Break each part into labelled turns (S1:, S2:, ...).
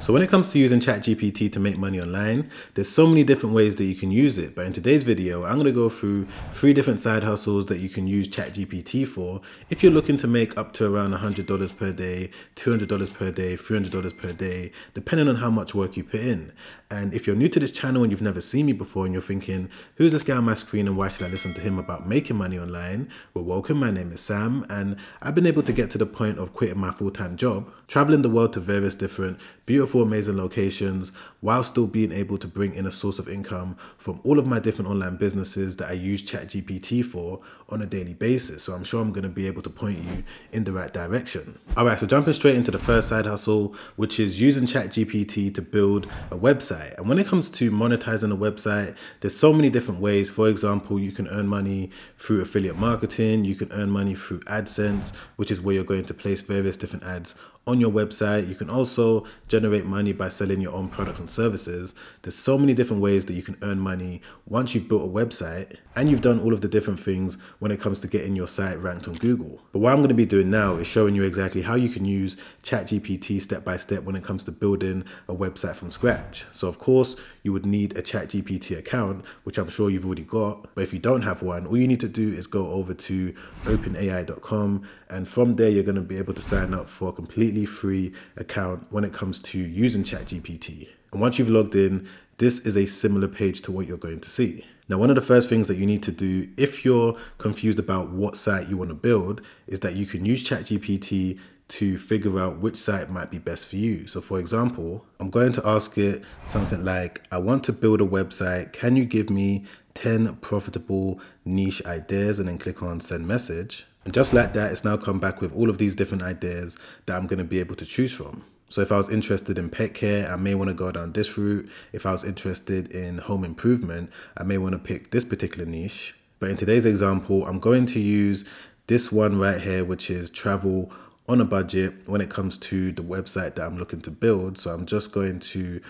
S1: So when it comes to using ChatGPT to make money online, there's so many different ways that you can use it. But in today's video, I'm going to go through three different side hustles that you can use ChatGPT for if you're looking to make up to around $100 per day, $200 per day, $300 per day, depending on how much work you put in. And if you're new to this channel and you've never seen me before and you're thinking, who's this guy on my screen and why should I listen to him about making money online? Well, welcome. My name is Sam and I've been able to get to the point of quitting my full-time job, traveling the world to various different beautiful, amazing locations while still being able to bring in a source of income from all of my different online businesses that I use ChatGPT for on a daily basis. So I'm sure I'm going to be able to point you in the right direction. All right, so jumping straight into the first side hustle, which is using ChatGPT to build a website. And when it comes to monetizing a website, there's so many different ways. For example, you can earn money through affiliate marketing, you can earn money through AdSense, which is where you're going to place various different ads on your website. You can also generate money by selling your own products and services. There's so many different ways that you can earn money once you've built a website and you've done all of the different things when it comes to getting your site ranked on Google. But what I'm going to be doing now is showing you exactly how you can use ChatGPT step by step when it comes to building a website from scratch. So of course, you would need a ChatGPT account, which I'm sure you've already got. But if you don't have one, all you need to do is go over to openai.com and from there, you're going to be able to sign up for a completely free account when it comes to using ChatGPT. And once you've logged in, this is a similar page to what you're going to see. Now, one of the first things that you need to do if you're confused about what site you want to build is that you can use ChatGPT to figure out which site might be best for you. So for example, I'm going to ask it something like, I want to build a website. Can you give me 10 profitable niche ideas and then click on send message. And just like that, it's now come back with all of these different ideas that I'm going to be able to choose from. So if I was interested in pet care, I may want to go down this route. If I was interested in home improvement, I may want to pick this particular niche. But in today's example, I'm going to use this one right here, which is travel on a budget when it comes to the website that I'm looking to build. So I'm just going to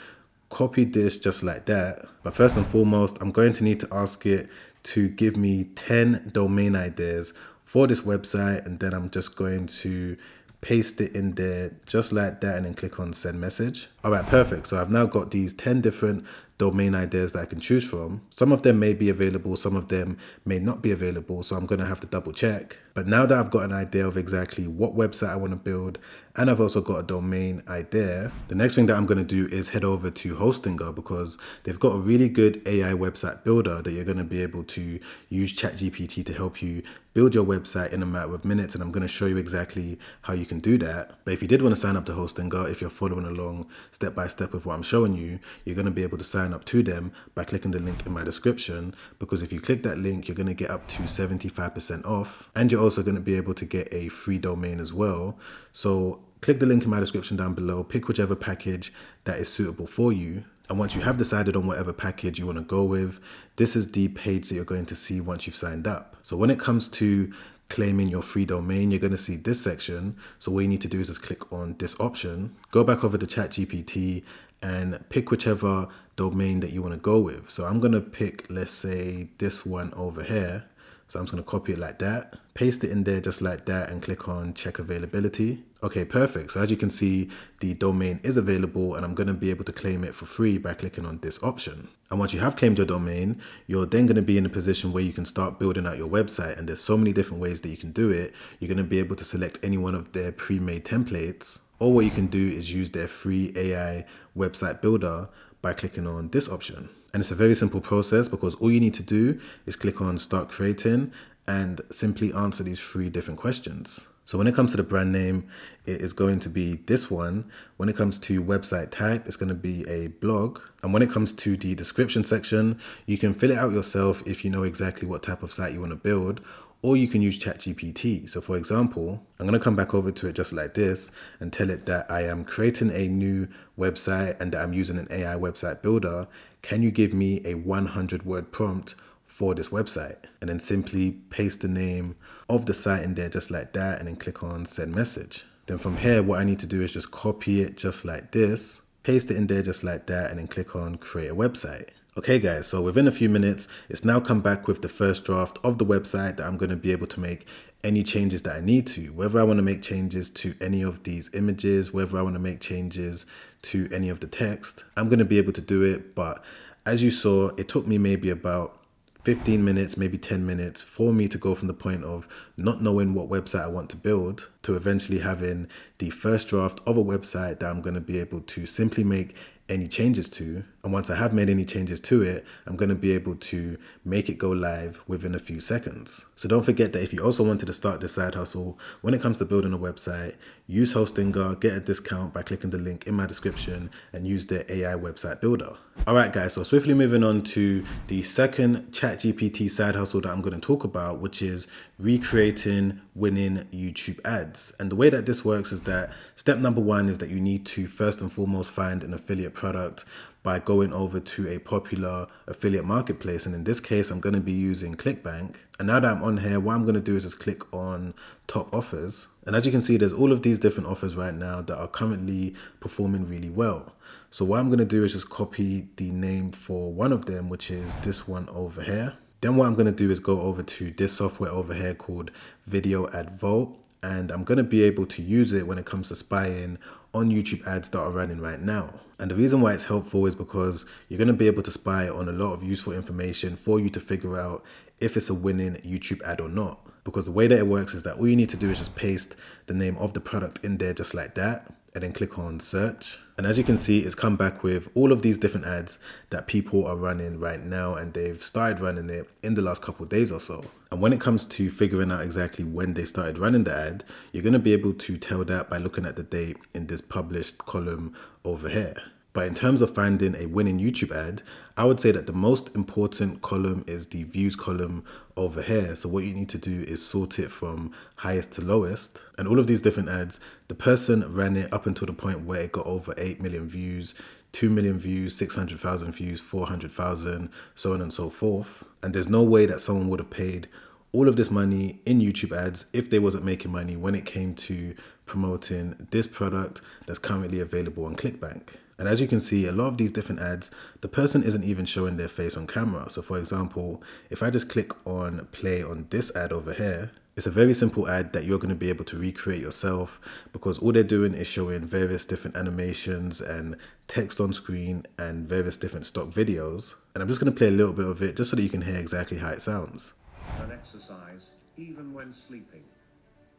S1: copy this just like that. But first and foremost, I'm going to need to ask it to give me 10 domain ideas for this website and then I'm just going to paste it in there just like that and then click on send message. All right, perfect. So I've now got these 10 different domain ideas that I can choose from. Some of them may be available, some of them may not be available. So I'm going to have to double check. But now that I've got an idea of exactly what website I want to build, and I've also got a domain idea, the next thing that I'm going to do is head over to Hostinger because they've got a really good AI website builder that you're going to be able to use ChatGPT to help you build your website in a matter of minutes. And I'm going to show you exactly how you can do that. But if you did want to sign up to Hostinger, if you're following along step by step with what I'm showing you, you're going to be able to sign up to them by clicking the link in my description. Because if you click that link, you're going to get up to 75% off. And you're also going to be able to get a free domain as well. So click the link in my description down below, pick whichever package that is suitable for you. And once you have decided on whatever package you want to go with, this is the page that you're going to see once you've signed up. So when it comes to claiming your free domain, you're going to see this section. So what you need to do is just click on this option, go back over to ChatGPT and pick whichever domain that you want to go with. So I'm going to pick, let's say this one over here. So I'm just going to copy it like that, paste it in there just like that and click on check availability. Okay, perfect. So as you can see, the domain is available and I'm going to be able to claim it for free by clicking on this option. And once you have claimed your domain, you're then going to be in a position where you can start building out your website. And there's so many different ways that you can do it. You're going to be able to select any one of their pre-made templates. Or what you can do is use their free AI website builder by clicking on this option. And it's a very simple process because all you need to do is click on start creating and simply answer these three different questions. So when it comes to the brand name, it is going to be this one. When it comes to website type, it's going to be a blog. And when it comes to the description section, you can fill it out yourself if you know exactly what type of site you want to build, or you can use ChatGPT. So for example, I'm going to come back over to it just like this and tell it that I am creating a new website and that I'm using an AI website builder. Can you give me a 100 word prompt for this website and then simply paste the name of the site in there just like that and then click on send message. Then from here, what I need to do is just copy it just like this, paste it in there just like that and then click on create a website. Okay guys, so within a few minutes, it's now come back with the first draft of the website that I'm going to be able to make any changes that I need to, whether I want to make changes to any of these images, whether I want to make changes to any of the text, I'm going to be able to do it. But as you saw, it took me maybe about 15 minutes, maybe 10 minutes for me to go from the point of not knowing what website I want to build to eventually having the first draft of a website that I'm going to be able to simply make any changes to. And once I have made any changes to it, I'm going to be able to make it go live within a few seconds. So don't forget that if you also wanted to start this side hustle, when it comes to building a website, use Hostinger, get a discount by clicking the link in my description and use their AI website builder. All right, guys, so swiftly moving on to the second ChatGPT side hustle that I'm going to talk about, which is recreating winning YouTube ads. And the way that this works is that step number one is that you need to first and foremost find an affiliate product by going over to a popular affiliate marketplace. And in this case, I'm going to be using ClickBank. And now that I'm on here, what I'm going to do is just click on top offers. And as you can see, there's all of these different offers right now that are currently performing really well. So what I'm going to do is just copy the name for one of them, which is this one over here. Then what I'm going to do is go over to this software over here called Video Ad Vault. And I'm going to be able to use it when it comes to spying on YouTube ads that are running right now. And the reason why it's helpful is because you're going to be able to spy on a lot of useful information for you to figure out if it's a winning YouTube ad or not. Because the way that it works is that all you need to do is just paste the name of the product in there just like that and then click on search. And as you can see, it's come back with all of these different ads that people are running right now and they've started running it in the last couple days or so. And when it comes to figuring out exactly when they started running the ad, you're going to be able to tell that by looking at the date in this published column over here. But in terms of finding a winning YouTube ad, I would say that the most important column is the views column over here. So what you need to do is sort it from highest to lowest. And all of these different ads, the person ran it up until the point where it got over 8 million views, 2 million views, 600,000 views, 400,000, so on and so forth. And there's no way that someone would have paid all of this money in YouTube ads if they wasn't making money when it came to promoting this product that's currently available on ClickBank. And as you can see, a lot of these different ads, the person isn't even showing their face on camera. So for example, if I just click on play on this ad over here, it's a very simple ad that you're going to be able to recreate yourself because all they're doing is showing various different animations and text on screen and various different stock videos. And I'm just going to play a little bit of it just so that you can hear exactly how it sounds.
S2: An exercise, even when sleeping.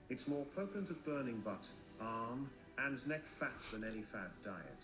S2: It's more potent at burning butt, arm, and neck fat than any fat diet.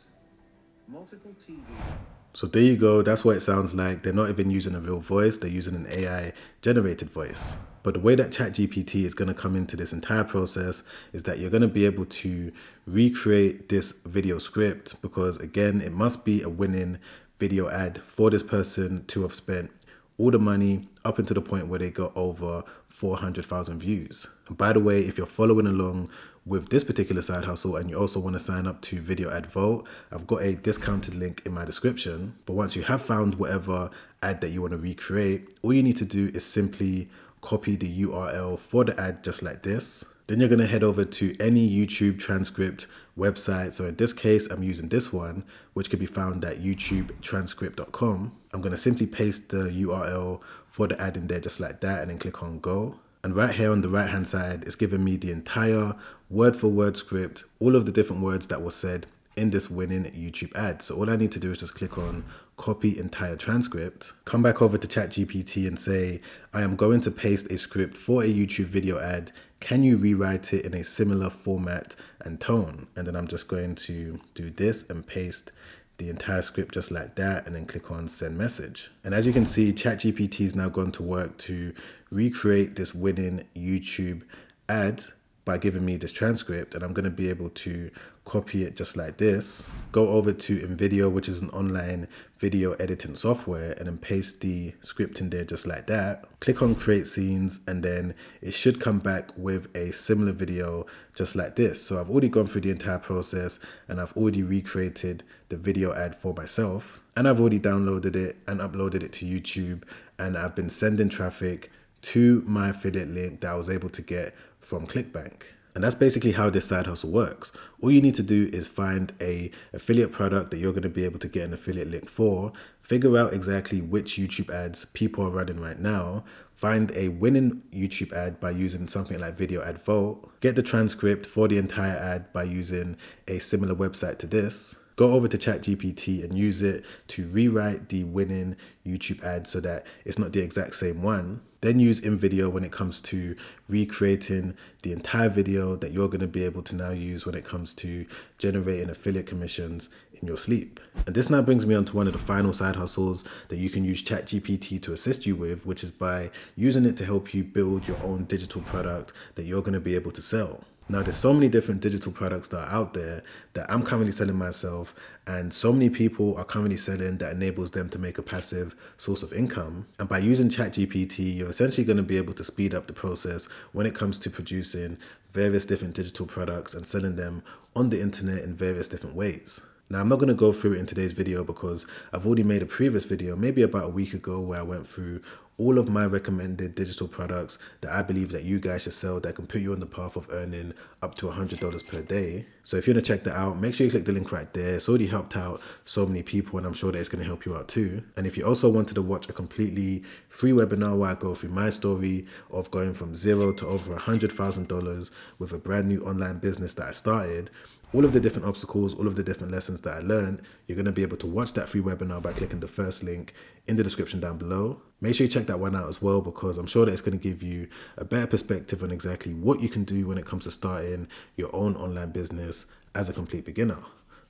S1: So there you go. That's what it sounds like. They're not even using a real voice. They're using an AI generated voice. But the way that ChatGPT is going to come into this entire process is that you're going to be able to recreate this video script because again, it must be a winning video ad for this person to have spent all the money up until the point where they got over 400,000 views. And by the way, if you're following along with this particular side hustle and you also want to sign up to Video Ad Vault, I've got a discounted link in my description. But once you have found whatever ad that you want to recreate, all you need to do is simply copy the URL for the ad just like this. Then you're going to head over to any YouTube transcript website. So in this case, I'm using this one, which can be found at youtubetranscript.com. I'm going to simply paste the URL for the ad in there just like that and then click on go. And right here on the right hand side, it's giving me the entire word for word script, all of the different words that were said in this winning YouTube ad. So all I need to do is just click on copy entire transcript, come back over to ChatGPT and say, I am going to paste a script for a YouTube video ad. Can you rewrite it in a similar format and tone? And then I'm just going to do this and paste the entire script just like that and then click on send message. And as you can see, ChatGPT is now gone to work to recreate this winning YouTube ad by giving me this transcript and I'm going to be able to copy it just like this, go over to InVideo, which is an online video editing software, and then paste the script in there just like that. Click on create scenes, and then it should come back with a similar video just like this. So I've already gone through the entire process and I've already recreated the video ad for myself. And I've already downloaded it and uploaded it to YouTube, and I've been sending traffic to my affiliate link that I was able to get from ClickBank. And that's basically how this side hustle works. All you need to do is find a affiliate product that you're going to be able to get an affiliate link for, figure out exactly which YouTube ads people are running right now, find a winning YouTube ad by using something like Video Ad Vault, get the transcript for the entire ad by using a similar website to this, go over to ChatGPT and use it to rewrite the winning YouTube ad so that it's not the exact same one. Then use InVideo when it comes to recreating the entire video that you're going to be able to now use when it comes to generating affiliate commissions in your sleep. And this now brings me on to one of the final side hustles that you can use ChatGPT to assist you with, which is by using it to help you build your own digital product that you're going to be able to sell. Now, there's so many different digital products that are out there that I'm currently selling myself, and so many people are currently selling that enables them to make a passive source of income. And by using ChatGPT, you're essentially going to be able to speed up the process when it comes to producing various different digital products and selling them on the internet in various different ways. Now, I'm not going to go through it in today's video because I've already made a previous video, maybe about a week ago, where I went through all of my recommended digital products that I believe that you guys should sell that can put you on the path of earning up to $100 per day. So if you want to check that out, make sure you click the link right there. It's already helped out so many people and I'm sure that it's going to help you out too. And if you also wanted to watch a completely free webinar where I go through my story of going from zero to over $100,000 with a brand new online business that I started, all of the different obstacles, all of the different lessons that I learned, you're going to be able to watch that free webinar by clicking the first link in the description down below. Make sure you check that one out as well because I'm sure that it's going to give you a better perspective on exactly what you can do when it comes to starting your own online business as a complete beginner.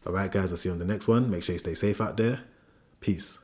S1: All right, guys, I'll see you on the next one. Make sure you stay safe out there. Peace.